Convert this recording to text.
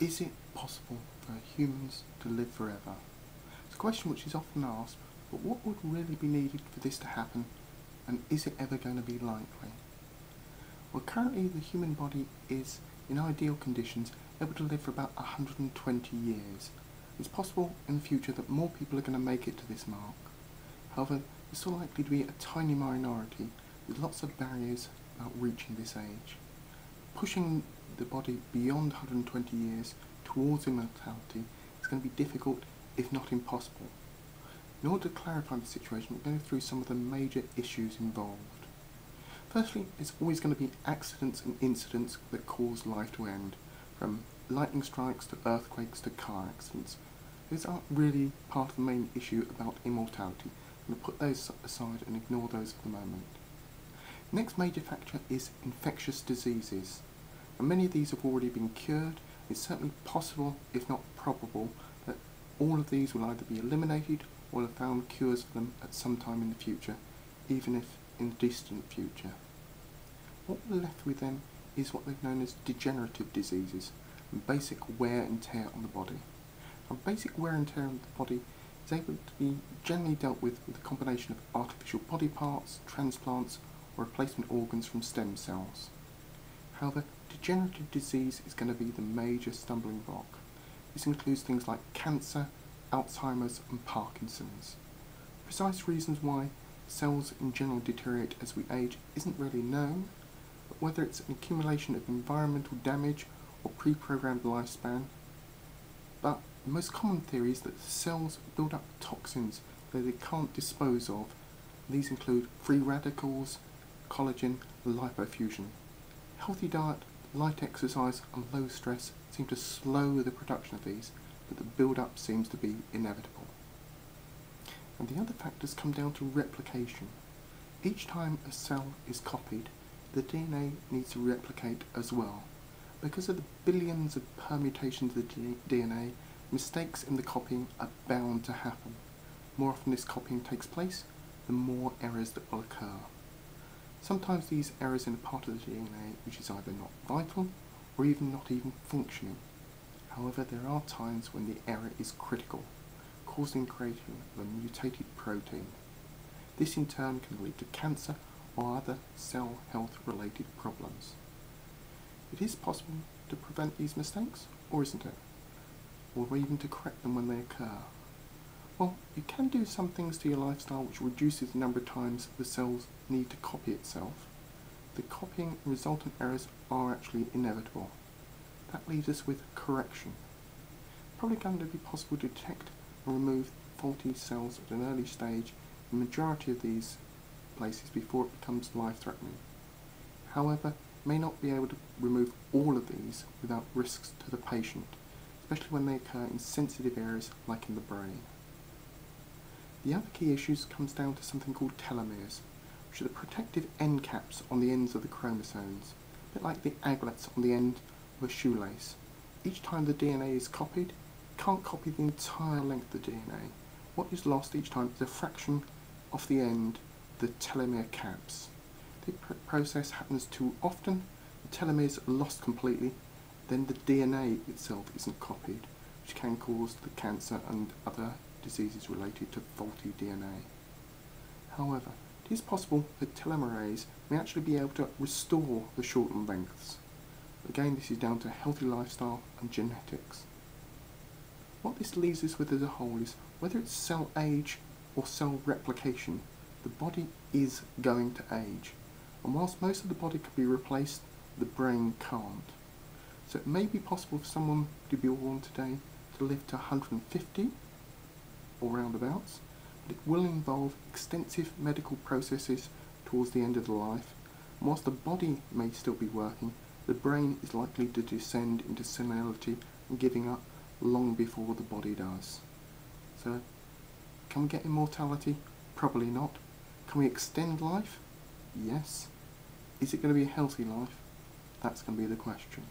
Is it possible for humans to live forever? It's a question which is often asked, but what would really be needed for this to happen, and is it ever going to be likely? Well, currently the human body is, in ideal conditions, able to live for about 120 years. It's possible in the future that more people are going to make it to this mark. However, it's still likely to be a tiny minority with lots of barriers about reaching this age. Pushing the body beyond 120 years towards immortality is going to be difficult, if not impossible. In order to clarify the situation, we're going through some of the major issues involved. Firstly, it's always going to be accidents and incidents that cause life to end, from lightning strikes to earthquakes to car accidents. These aren't really part of the main issue about immortality. I'm going to put those aside and ignore those for the moment. Next major factor is infectious diseases. And many of these have already been cured. It's certainly possible, if not probable, that all of these will either be eliminated or have found cures for them at some time in the future, even if in the distant future. What we're left with then is what they've known as degenerative diseases, and basic wear and tear on the body. And basic wear and tear on the body is able to be generally dealt with with a combination of artificial body parts, transplants, or replacement organs from stem cells. However, degenerative disease is going to be the major stumbling block. This includes things like cancer, Alzheimer's and Parkinson's. Precise reasons why cells in general deteriorate as we age isn't really known, but whether it's an accumulation of environmental damage or pre-programmed lifespan, but the most common theory is that cells build up toxins that they can't dispose of. These include free radicals, collagen, lipofuscin. Healthy diet Light exercise and low stress seem to slow the production of these, but the build-up seems to be inevitable. And the other factors come down to replication. Each time a cell is copied, the DNA needs to replicate as well. Because of the billions of permutations of the DNA, mistakes in the copying are bound to happen. More often this copying takes place, the more errors that will occur. Sometimes these errors in a part of the DNA which is either not vital or even not even functioning. However, there are times when the error is critical, causing creation of a mutated protein. This in turn can lead to cancer or other cell health related problems. It is possible to prevent these mistakes, or isn't it? Or even to correct them when they occur. Well, you can do some things to your lifestyle which reduces the number of times the cells need to copy itself. The copying resultant errors are actually inevitable. That leaves us with correction. Probably going to be possible to detect and remove faulty cells at an early stage in the majority of these places before it becomes life-threatening. However, may not be able to remove all of these without risks to the patient, especially when they occur in sensitive areas like in the brain. The other key issues comes down to something called telomeres, which are the protective end caps on the ends of the chromosomes, a bit like the aglets on the end of a shoelace. Each time the DNA is copied, it can't copy the entire length of the DNA. What is lost each time is a fraction of the end, the telomere caps. The pr process happens too often, the telomeres are lost completely, then the DNA itself isn't copied, which can cause the cancer and other diseases related to faulty DNA. However, it is possible that telomerase may actually be able to restore the shortened lengths. Again, this is down to healthy lifestyle and genetics. What this leaves us with as a whole is whether it's cell age or cell replication, the body is going to age. And whilst most of the body can be replaced, the brain can't. So it may be possible for someone to be born today to live to 150 or roundabouts, but it will involve extensive medical processes towards the end of the life. And whilst the body may still be working, the brain is likely to descend into senility and giving up long before the body does. So, can we get immortality? Probably not. Can we extend life? Yes. Is it going to be a healthy life? That's going to be the question.